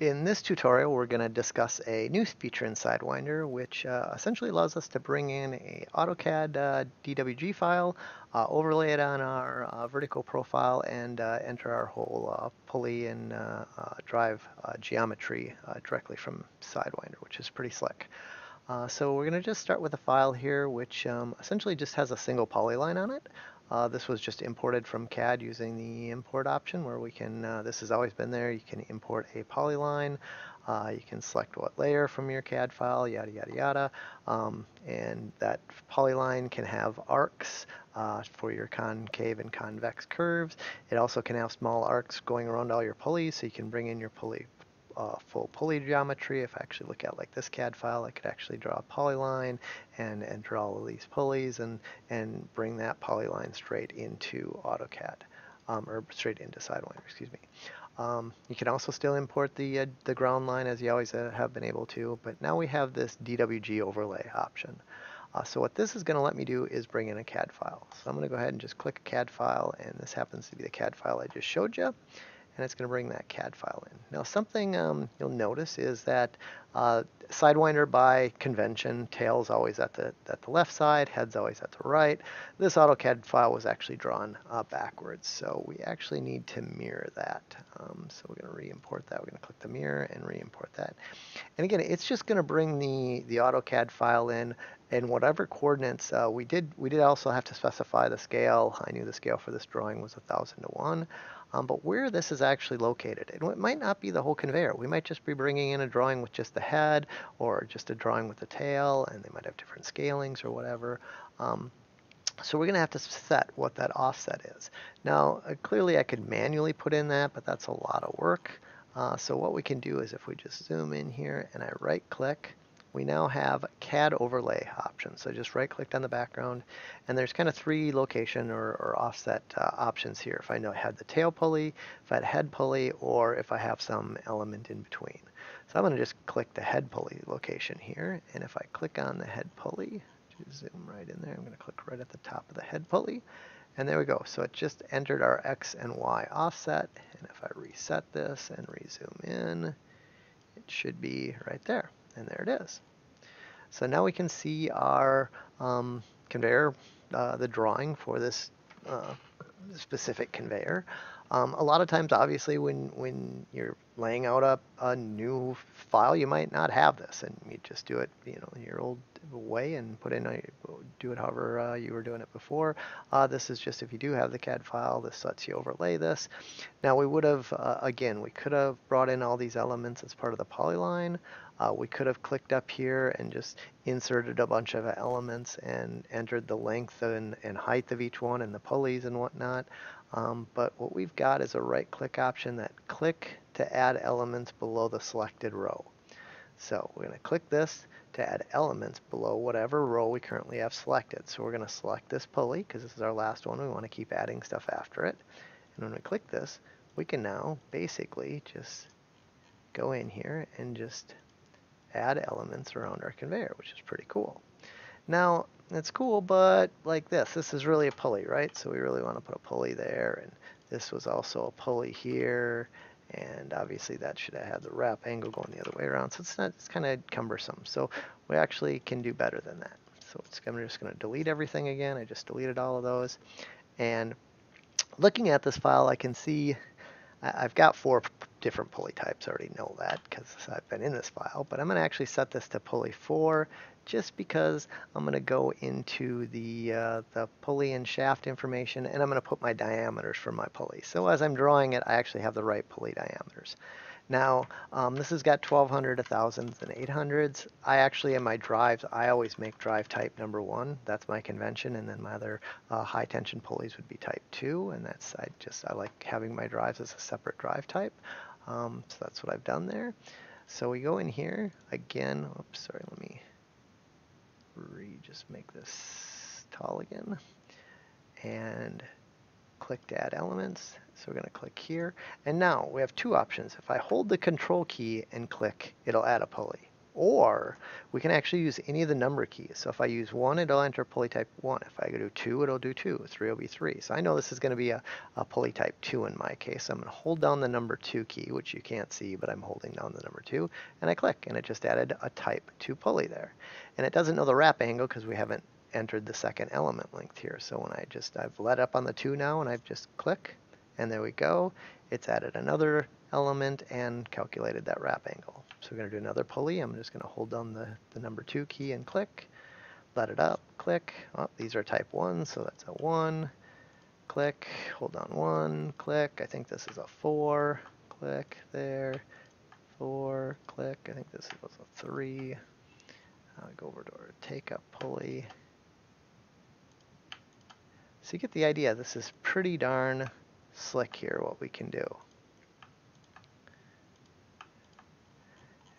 In this tutorial, we're going to discuss a new feature in Sidewinder, which uh, essentially allows us to bring in a AutoCAD uh, DWG file, uh, overlay it on our uh, vertical profile, and uh, enter our whole uh, pulley and drive geometry directly from Sidewinder, which is pretty slick. so we're going to just start with a file here, which um, essentially just has a single polyline on it. Uh, this was just imported from CAD using the import option where we can, uh, this has always been there, you can import a polyline, uh, you can select what layer from your CAD file, yada yada yada, um, and that polyline can have arcs uh, for your concave and convex curves. It also can have small arcs going around all your pulleys so you can bring in your pulley uh, full pulley geometry. If I actually look at like this CAD file, I could actually draw a polyline and, and draw all of these pulleys and, and bring that polyline straight into AutoCAD, um, or straight into Sidewinder, excuse me. Um, you can also still import the, uh, the ground line as you always uh, have been able to, but now we have this DWG overlay option. Uh, so what this is going to let me do is bring in a CAD file. So I'm going to go ahead and just click a CAD file, and this happens to be the CAD file I just showed you and it's going to bring that CAD file in. Now something um, you'll notice is that uh, Sidewinder by convention, tail's always at the, at the left side, head's always at the right. This AutoCAD file was actually drawn uh, backwards, so we actually need to mirror that. Um, so we're going to re-import that. We're going to click the mirror and re-import that. And again, it's just going to bring the, the AutoCAD file in and whatever coordinates uh, we did we did also have to specify the scale I knew the scale for this drawing was a thousand to one um, but where this is actually located. And it might not be the whole conveyor. We might just be bringing in a drawing with just the head or just a drawing with the tail, and they might have different scalings or whatever. Um, so we're going to have to set what that offset is. Now, uh, clearly I could manually put in that, but that's a lot of work. Uh, so what we can do is if we just zoom in here and I right click, we now have CAD overlay options. So just right clicked on the background and there's kind of three location or, or offset uh, options here. If I know I had the tail pulley, if I had head pulley, or if I have some element in between. So I'm going to just click the head pulley location here. And if I click on the head pulley, zoom right in there, I'm going to click right at the top of the head pulley. And there we go. So it just entered our X and Y offset. And if I reset this and rezoom in, it should be right there. And there it is. So now we can see our um, conveyor, uh, the drawing for this uh, specific conveyor. Um, a lot of times, obviously, when, when you're laying out a, a new file, you might not have this, and you just do it, you know, your old way and put in, a, do it however uh, you were doing it before. Uh, this is just if you do have the CAD file, this lets you overlay this. Now we would have, uh, again, we could have brought in all these elements as part of the polyline. Uh, we could have clicked up here and just inserted a bunch of elements and entered the length and, and height of each one and the pulleys and whatnot. Um, but what we've got is a right click option that click to add elements below the selected row. So we're going to click this to add elements below whatever row we currently have selected. So we're going to select this pulley because this is our last one. We want to keep adding stuff after it. And when we click this, we can now basically just go in here and just add elements around our conveyor, which is pretty cool. Now, it's cool, but like this, this is really a pulley, right? So we really want to put a pulley there, and this was also a pulley here, and obviously that should have had the wrap angle going the other way around, so it's not, it's kind of cumbersome. So we actually can do better than that. So it's, I'm just going to delete everything again. I just deleted all of those, and looking at this file, I can see I've got four different pulley types. I already know that because I've been in this file, but I'm going to actually set this to pulley 4 just because I'm going to go into the, uh, the pulley and shaft information and I'm going to put my diameters for my pulley. So as I'm drawing it, I actually have the right pulley diameters. Now, um, this has got 1200, 1000s, and 800s. I actually, in my drives, I always make drive type number one. That's my convention. And then my other uh, high tension pulleys would be type two. And that's, I just, I like having my drives as a separate drive type. Um, so that's what I've done there. So we go in here again. Oops, sorry, let me re just make this tall again. And click to add elements. So we're going to click here. And now we have two options. If I hold the control key and click, it'll add a pulley. Or we can actually use any of the number keys. So if I use 1, it'll enter pulley type 1. If I go to 2, it'll do 2. 3 will be 3. So I know this is going to be a, a pulley type 2 in my case. I'm going to hold down the number 2 key, which you can't see, but I'm holding down the number 2, and I click, and it just added a type 2 pulley there. And it doesn't know the wrap angle because we haven't entered the second element length here. So when I just, I've let up on the 2 now, and I've just click, and there we go. It's added another element and calculated that wrap angle. So we're going to do another pulley. I'm just going to hold down the, the number 2 key and click. Let it up, click. Oh, these are type 1, so that's a 1. Click, hold on 1, click. I think this is a 4. Click there. 4, click. I think this was a 3. I'll go over to our take up pulley. So you get the idea. This is pretty darn slick here what we can do.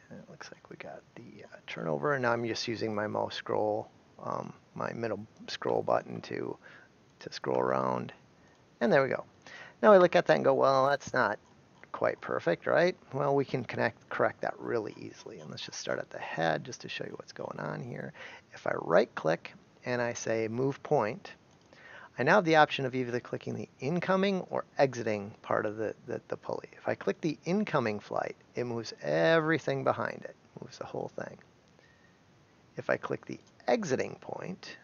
And it looks like we got the uh, turnover, and now I'm just using my mouse scroll, um, my middle scroll button to to scroll around. And there we go. Now we look at that and go, well, that's not quite perfect, right? Well, we can connect, correct that really easily. And let's just start at the head just to show you what's going on here. If I right click and I say move point, I now have the option of either clicking the incoming or exiting part of the, the, the, pulley. If I click the incoming flight, it moves everything behind it, moves the whole thing. If I click the exiting point,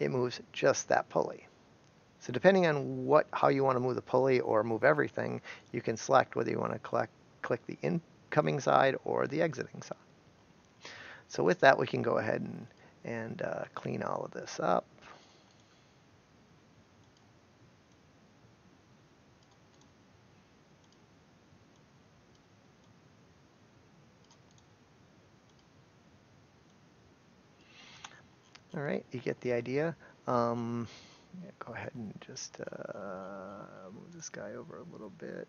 it moves just that pulley. So depending on what how you want to move the pulley or move everything, you can select whether you want to collect, click the incoming side or the exiting side. So with that, we can go ahead and, and uh, clean all of this up. All right, you get the idea. Um, yeah, go ahead and just uh, move this guy over a little bit.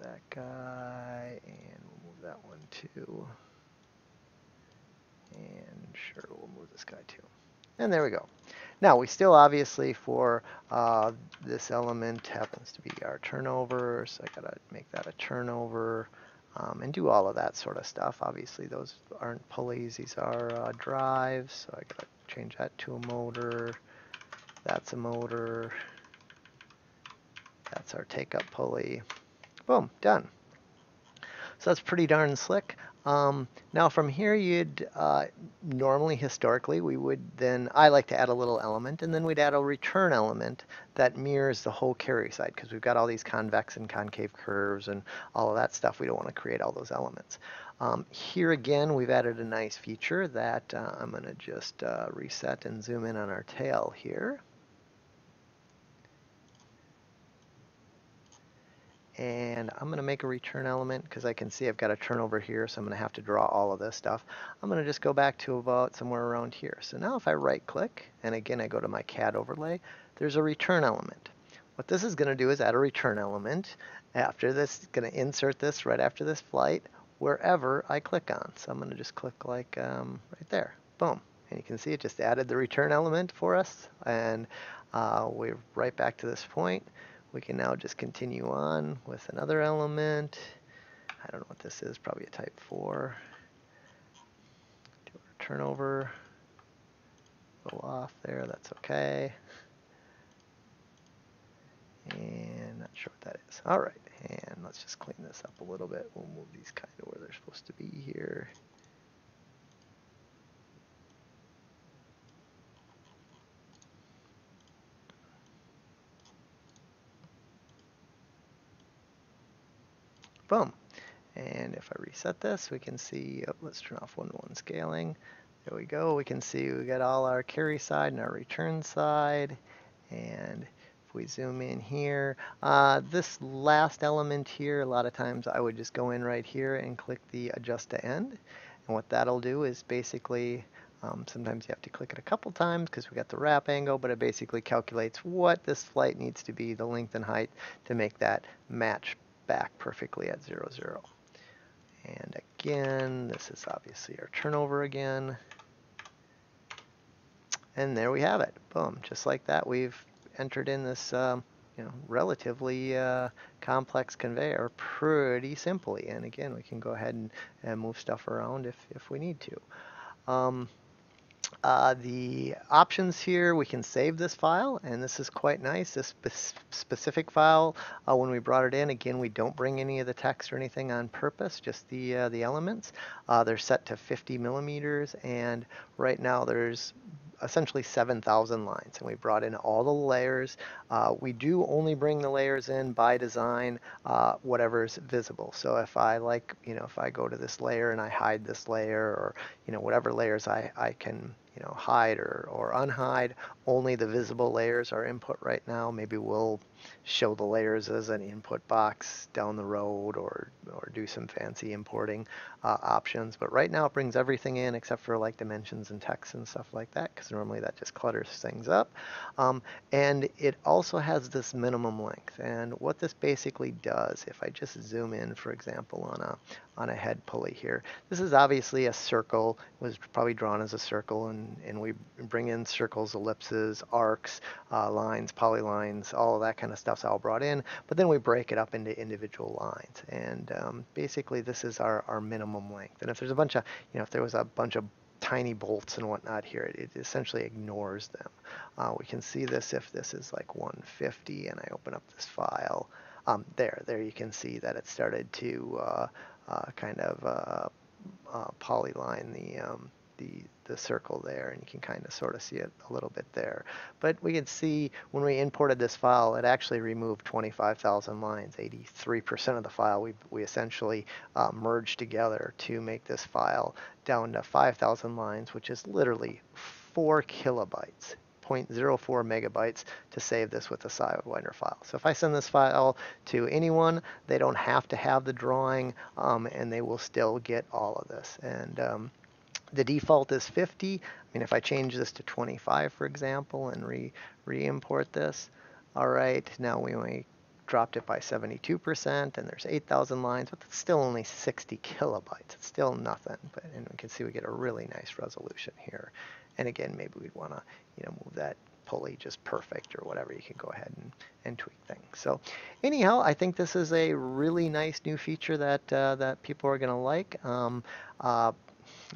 That guy, and we'll move that one too. And sure, we'll move this guy too. And there we go. Now we still obviously for uh, this element happens to be our turnover, so I gotta make that a turnover um, and do all of that sort of stuff. Obviously, those aren't pulleys, these are uh, drives, so I gotta change that to a motor. That's a motor. That's our take-up pulley. Boom, done. So that's pretty darn slick. Um, now from here, you'd uh, normally, historically, we would then, I like to add a little element, and then we'd add a return element that mirrors the whole carry side, because we've got all these convex and concave curves and all of that stuff. We don't want to create all those elements. Um, here again, we've added a nice feature that uh, I'm going to just uh, reset and zoom in on our tail here. And I'm going to make a return element because I can see I've got a turnover here so I'm going to have to draw all of this stuff. I'm going to just go back to about somewhere around here. So now if I right click and again I go to my CAD overlay there's a return element. What this is going to do is add a return element after this, it's going to insert this right after this flight wherever I click on. So I'm going to just click like um, right there. Boom. And you can see it just added the return element for us and uh, we're right back to this point. We can now just continue on with another element. I don't know what this is, probably a type 4. Do our turnover. Go off there, that's okay. And not sure what that is. All right, and let's just clean this up a little bit. We'll move these kind of where they're supposed to be here. Boom. And if I reset this, we can see, oh, let's turn off one-to-one -one scaling. There we go. We can see we got all our carry side and our return side. And if we zoom in here, uh, this last element here, a lot of times I would just go in right here and click the adjust to end. And what that'll do is basically, um, sometimes you have to click it a couple times because we got the wrap angle, but it basically calculates what this flight needs to be, the length and height, to make that match back perfectly at 0, 0. And again, this is obviously our turnover again. And there we have it. Boom. Just like that, we've entered in this um, you know, relatively uh, complex conveyor pretty simply. And again, we can go ahead and, and move stuff around if, if we need to. Um, uh, the options here, we can save this file, and this is quite nice. This spe specific file, uh, when we brought it in, again, we don't bring any of the text or anything on purpose, just the uh, the elements. Uh, they're set to 50 millimeters, and right now there's essentially 7,000 lines and we brought in all the layers. Uh, we do only bring the layers in by design, uh, whatever's visible. So if I like, you know, if I go to this layer and I hide this layer or, you know, whatever layers I, I can, you know, hide or, or unhide, only the visible layers are input right now. Maybe we'll show the layers as an input box down the road or, or do some fancy importing uh, options. But right now it brings everything in except for like dimensions and text and stuff like that because normally that just clutters things up. Um, and it also has this minimum length. And what this basically does, if I just zoom in, for example, on a, on a head pulley here, this is obviously a circle. It was probably drawn as a circle and, and we bring in circles, ellipses, arcs, uh, lines, polylines, all of that kind of stuff's all brought in, but then we break it up into individual lines. And um, basically this is our, our minimum length. And if there's a bunch of, you know, if there was a bunch of tiny bolts and whatnot here, it, it essentially ignores them. Uh, we can see this if this is like 150 and I open up this file. Um, there, there you can see that it started to uh, uh, kind of uh, uh, polyline the, um, the, the circle there and you can kind of sort of see it a little bit there. But we can see when we imported this file, it actually removed 25,000 lines, 83% of the file we, we essentially uh, merged together to make this file down to 5,000 lines, which is literally four kilobytes 0.04 megabytes to save this with a Sidewinder file. So if I send this file to anyone, they don't have to have the drawing um, and they will still get all of this. And um, the default is 50. I mean, if I change this to 25, for example, and re, re-import this, all right, now we only dropped it by 72%, and there's 8,000 lines, but it's still only 60 kilobytes. It's still nothing, but and we can see we get a really nice resolution here. And again, maybe we'd want to, you know, move that pulley just perfect or whatever. You can go ahead and, and tweak things. So anyhow, I think this is a really nice new feature that uh, that people are going to like. Um, uh,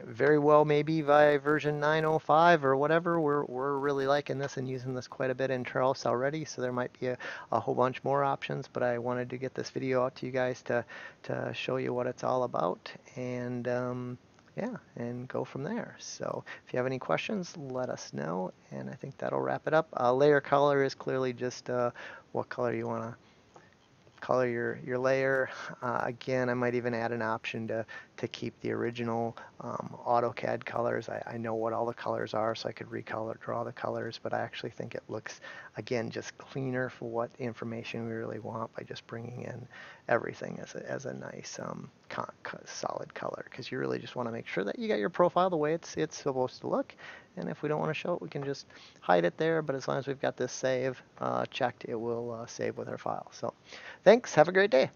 very well maybe by version 905 or whatever. We're, we're really liking this and using this quite a bit in Trailus already, so there might be a, a whole bunch more options, but I wanted to get this video out to you guys to, to show you what it's all about. And um, yeah, and go from there. So if you have any questions, let us know, and I think that'll wrap it up. Uh, layer color is clearly just uh, what color you want to color your, your layer. Uh, again, I might even add an option to, to keep the original um, AutoCAD colors. I, I, know what all the colors are, so I could recolor, draw the colors, but I actually think it looks, again, just cleaner for what information we really want by just bringing in everything as a, as a nice um, solid color, because you really just want to make sure that you got your profile the way it's, it's supposed to look. And if we don't want to show it, we can just hide it there, but as long as we've got this save uh, checked, it will uh, save with our file. So thanks, have a great day.